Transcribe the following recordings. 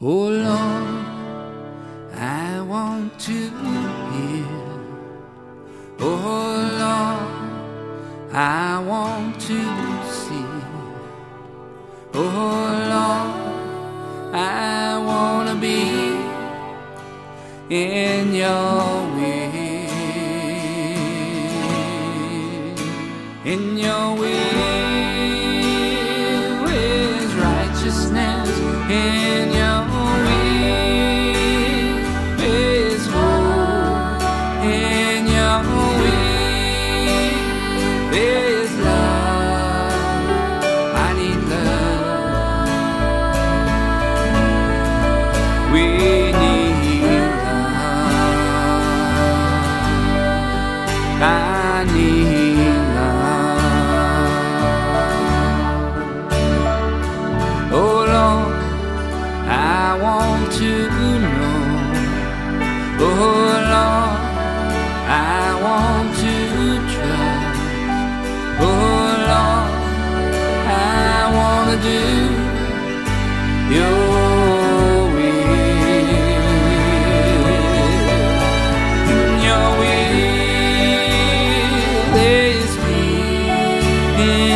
Oh Lord, I want to hear. Oh Lord, I want to see. Oh Lord, I want to be in your will. In your will peace.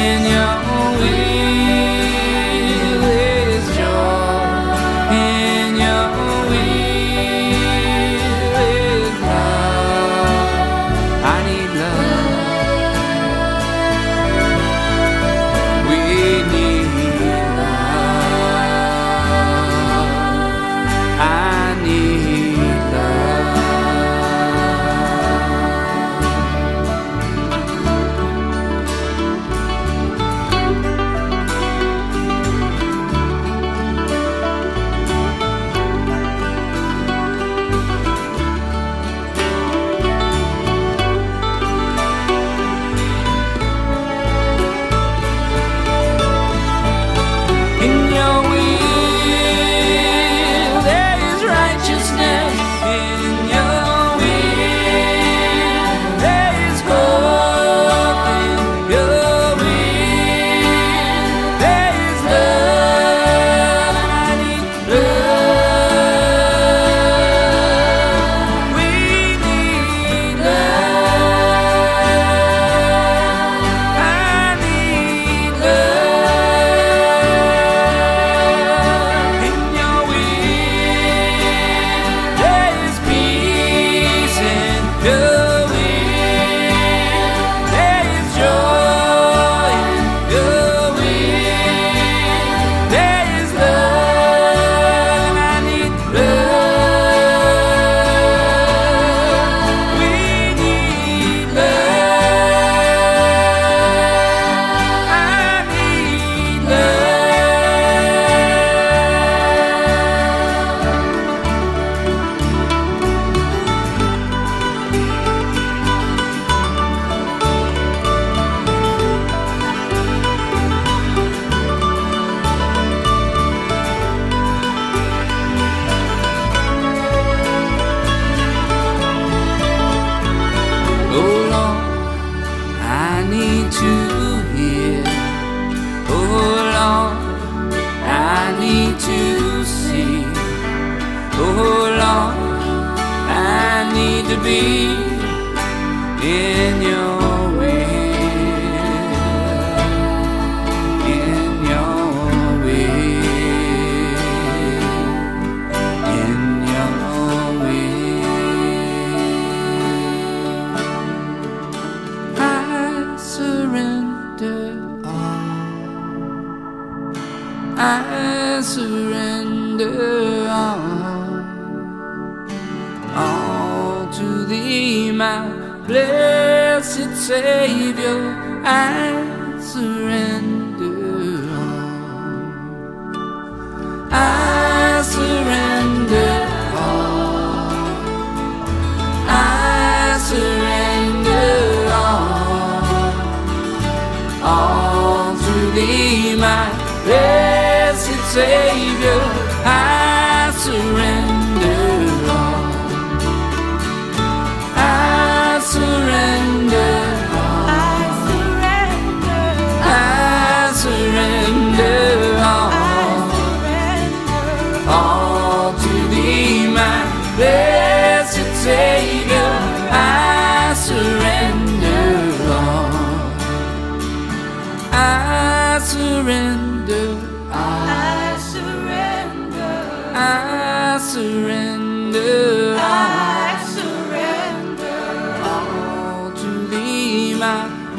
Need to hear. Oh Lord, I need to see. Oh Lord, I need to be in your I surrender all. All to thee, my blessed Savior. I surrender Savior, I surrender all. I surrender all. I surrender. All. All. to Thee, my.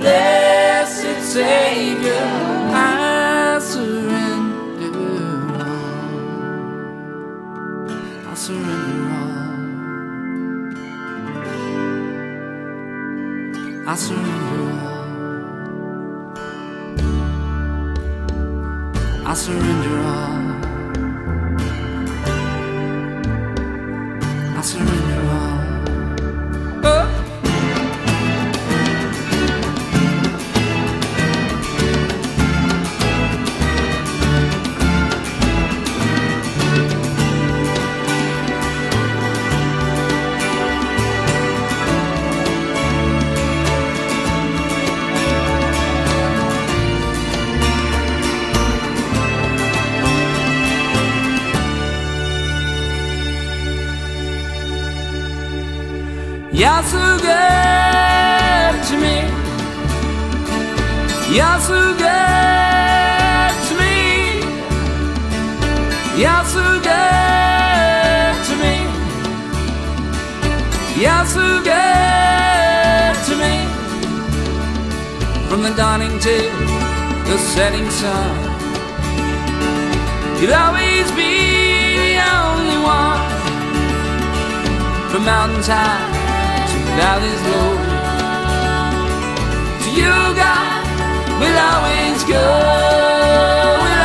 Blessed Savior. I surrender all. I surrender all. I surrender all. I surrender all. To me. To me. To me. To me. From the dawning till the setting sun, you'll always be the only one. From mountains high to valleys low, to you, God, we'll always go. We'll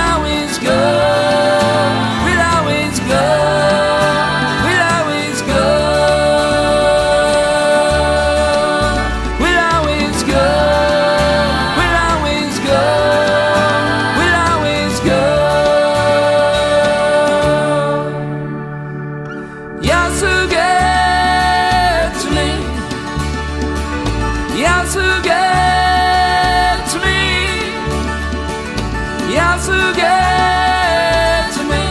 You're so to me. You're to me.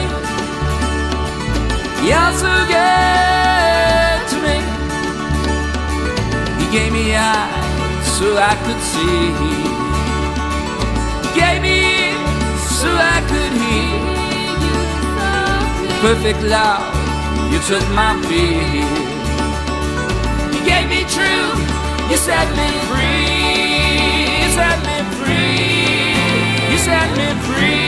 You're so good to me. You gave me eyes so I could see. You gave me so I could hear. Perfect love, you took my fear. You set me free. You set me free. You set me free.